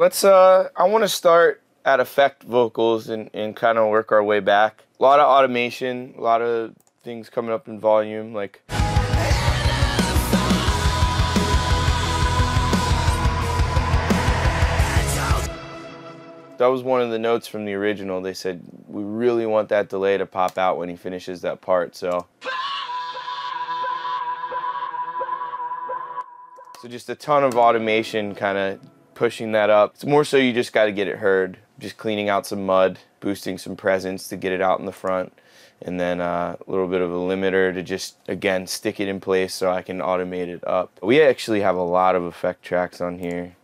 Let's, uh, I want to start at effect vocals and, and kind of work our way back. A lot of automation, a lot of things coming up in volume, like. That was one of the notes from the original. They said, we really want that delay to pop out when he finishes that part, so. So just a ton of automation kind of pushing that up. It's more so you just got to get it heard. Just cleaning out some mud, boosting some presence to get it out in the front, and then uh, a little bit of a limiter to just, again, stick it in place so I can automate it up. We actually have a lot of effect tracks on here.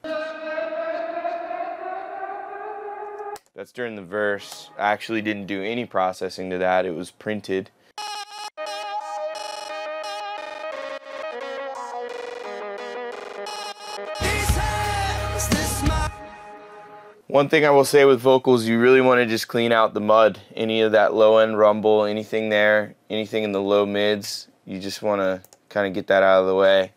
That's during the verse. I actually didn't do any processing to that. It was printed. One thing I will say with vocals, you really want to just clean out the mud. Any of that low end rumble, anything there, anything in the low mids, you just want to kind of get that out of the way.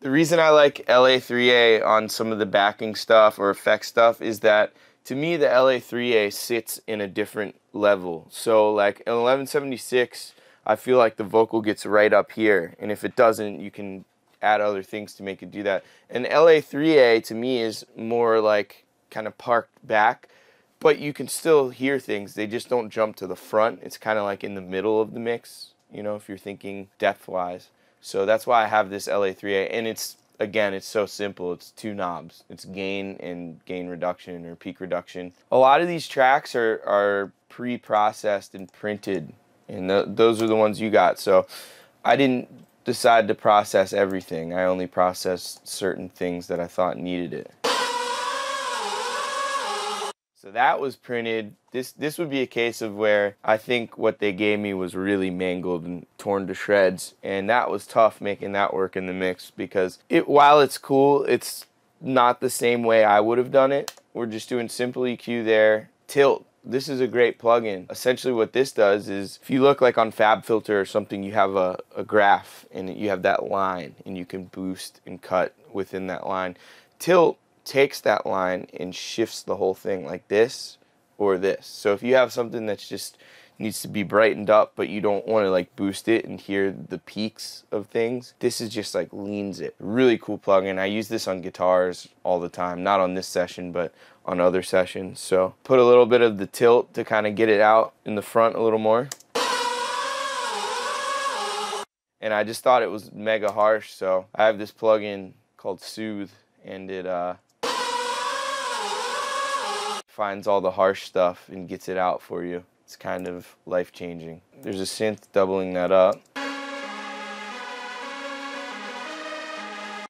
The reason I like LA3A on some of the backing stuff or effect stuff is that to me the LA3A sits in a different level. So like in 1176, I feel like the vocal gets right up here, and if it doesn't, you can add other things to make it do that. And LA3A to me is more like kind of parked back, but you can still hear things. They just don't jump to the front. It's kind of like in the middle of the mix, you know, if you're thinking depth wise. So that's why I have this LA3A, and it's again, it's so simple. It's two knobs. It's gain and gain reduction or peak reduction. A lot of these tracks are are pre-processed and printed, and th those are the ones you got. So I didn't decide to process everything. I only processed certain things that I thought needed it. So that was printed. This this would be a case of where I think what they gave me was really mangled and torn to shreds, and that was tough making that work in the mix because it while it's cool, it's not the same way I would have done it. We're just doing simple EQ there, tilt this is a great plugin. Essentially what this does is if you look like on FabFilter or something, you have a, a graph and you have that line and you can boost and cut within that line. Tilt takes that line and shifts the whole thing like this or this. So if you have something that's just needs to be brightened up but you don't want to like boost it and hear the peaks of things. This is just like leans it. Really cool plugin. I use this on guitars all the time. Not on this session but on other sessions. So put a little bit of the tilt to kind of get it out in the front a little more. And i just thought it was mega harsh so i have this plugin called soothe and it uh finds all the harsh stuff and gets it out for you it's kind of life changing. There's a synth doubling that up.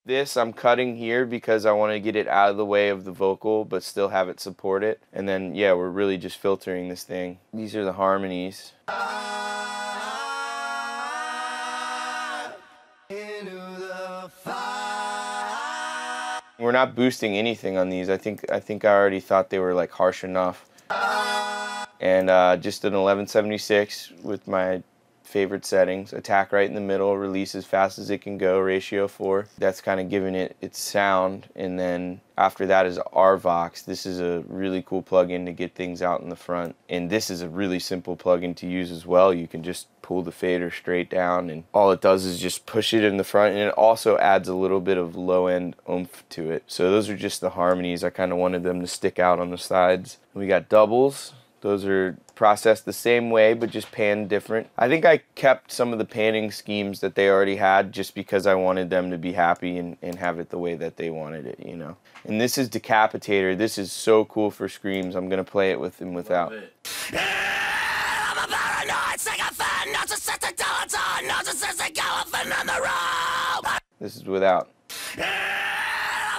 This I'm cutting here because I want to get it out of the way of the vocal but still have it support it. And then yeah, we're really just filtering this thing. These are the harmonies. We're not boosting anything on these. I think I think I already thought they were like harsh enough and uh, just an 1176 with my favorite settings. Attack right in the middle, release as fast as it can go, ratio 4. That's kind of giving it its sound. And then after that is RVox. This is a really cool plugin to get things out in the front. And this is a really simple plugin to use as well. You can just pull the fader straight down and all it does is just push it in the front and it also adds a little bit of low end oomph to it. So those are just the harmonies. I kind of wanted them to stick out on the sides. We got doubles. Those are processed the same way, but just panned different. I think I kept some of the panning schemes that they already had just because I wanted them to be happy and, and have it the way that they wanted it, you know. And this is Decapitator. This is so cool for screams. I'm going to play it with and without. This is without. I'm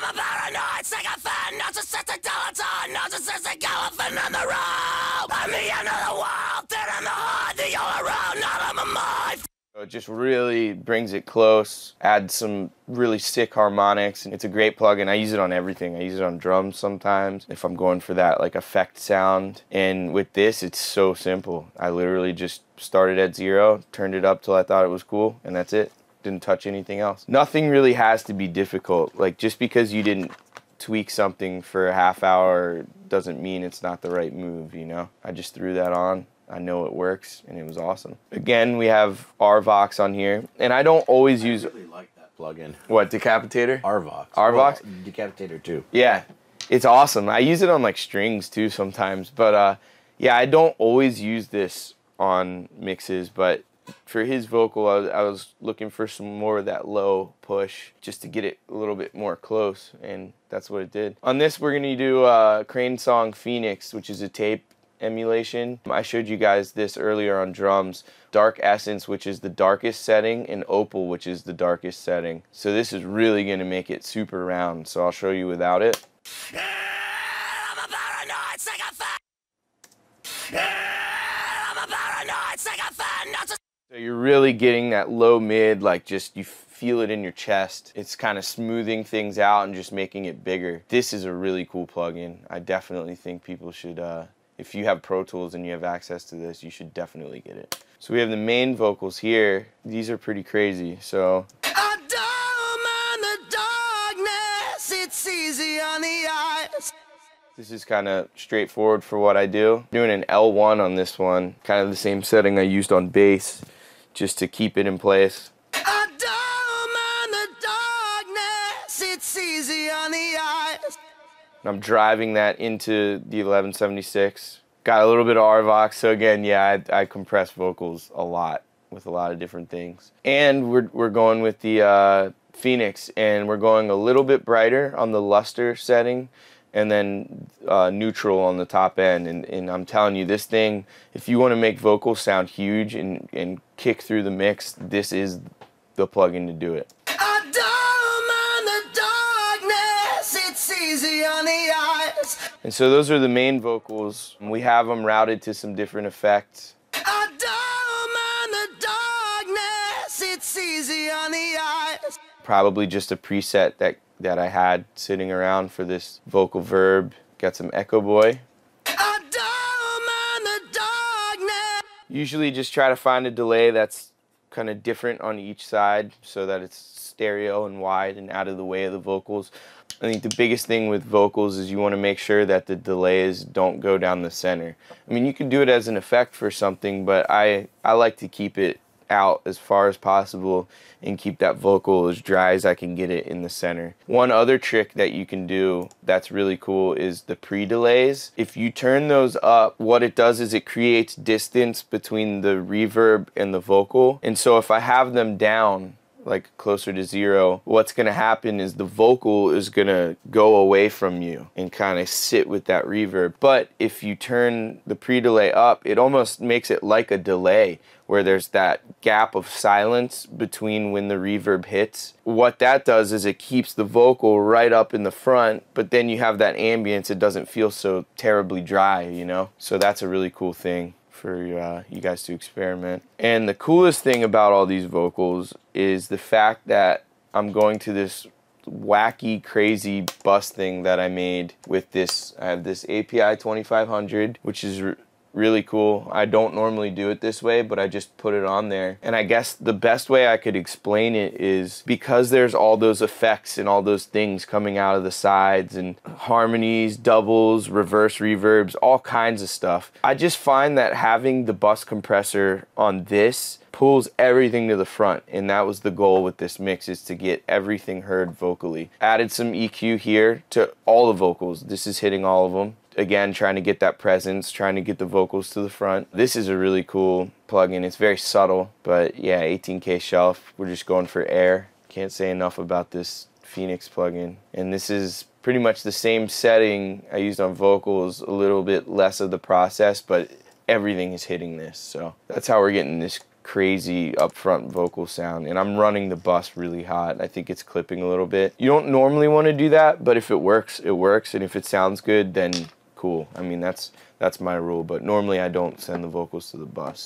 a paranoid sycophant, narcissistic dilettante, narcissistic elephant in the room. I'm the world, dead in the heart, the all around, not on my mind. It just really brings it close, adds some really sick harmonics, and it's a great plugin. I use it on everything. I use it on drums sometimes if I'm going for that like effect sound. And with this, it's so simple. I literally just started at zero, turned it up till I thought it was cool, and that's it. didn't touch anything else. Nothing really has to be difficult. Like just because you didn't tweak something for a half hour doesn't mean it's not the right move, you know? I just threw that on. I know it works and it was awesome. Again, we have RVox on here and I don't always use I really like that plugin. what decapitator? RVox. RVox? Well, Decapitator too. Yeah, it's awesome. I use it on like strings too sometimes, but uh, yeah, I don't always use this on mixes, but for his vocal, I was, I was looking for some more of that low push just to get it a little bit more close, and that's what it did. On this, we're gonna do uh, Crane Song Phoenix, which is a tape emulation. I showed you guys this earlier on drums. Dark Essence, which is the darkest setting, and Opal, which is the darkest setting. So this is really gonna make it super round, so I'll show you without it. You're really getting that low mid, like just you feel it in your chest. It's kind of smoothing things out and just making it bigger. This is a really cool plugin. I definitely think people should, uh, if you have Pro Tools and you have access to this, you should definitely get it. So we have the main vocals here. These are pretty crazy. So This is kind of straightforward for what I do. Doing an L1 on this one, kind of the same setting I used on bass, just to keep it in place. And I'm driving that into the 1176. Got a little bit of RVox, so again, yeah, I, I compress vocals a lot with a lot of different things. And we're, we're going with the uh, Phoenix, and we're going a little bit brighter on the luster setting and then uh, neutral on the top end. And, and I'm telling you, this thing, if you want to make vocals sound huge and, and kick through the mix, this is the plugin to do it. And so those are the main vocals. We have them routed to some different effects. Probably just a preset that that I had sitting around for this vocal verb. Got some Echo Boy. Usually just try to find a delay that's kind of different on each side so that it's stereo and wide and out of the way of the vocals. I think the biggest thing with vocals is you want to make sure that the delays don't go down the center. I mean, you can do it as an effect for something, but I, I like to keep it out as far as possible and keep that vocal as dry as I can get it in the center. One other trick that you can do that's really cool is the pre-delays. If you turn those up, what it does is it creates distance between the reverb and the vocal. And so if I have them down, like closer to zero, what's to happen is the vocal is to go away from you and kind of sit with that reverb. But if you turn the pre-delay up, it almost makes it like a delay where there's that gap of silence between when the reverb hits. What that does is it keeps the vocal right up in the front, but then you have that ambience. It doesn't feel so terribly dry, you know? So that's a really cool thing for uh, you guys to experiment. And the coolest thing about all these vocals is the fact that I'm going to this wacky, crazy bus thing that I made with this. I have this API 2500, which is really cool. I don't normally do it this way, but I just put it on there. And I guess the best way I could explain it is because there's all those effects and all those things coming out of the sides and harmonies, doubles, reverse reverbs, all kinds of stuff. I just find that having the bus compressor on this pulls everything to the front and that was the goal with this mix is to get everything heard vocally. Added some EQ here to all the vocals. This is hitting all of them again trying to get that presence trying to get the vocals to the front. This is a really cool plugin. It's very subtle but yeah 18k shelf. We're just going for air. Can't say enough about this phoenix plugin. And this is pretty much the same setting i used on vocals a little bit less of the process but everything is hitting this. So that's how we're getting this crazy upfront vocal sound. And I'm running the bus really hot. I think it's clipping a little bit. You don't normally want to do that, but if it works, it works. And if it sounds good, then cool. I mean, that's that's my rule, but normally I don't send the vocals to the bus.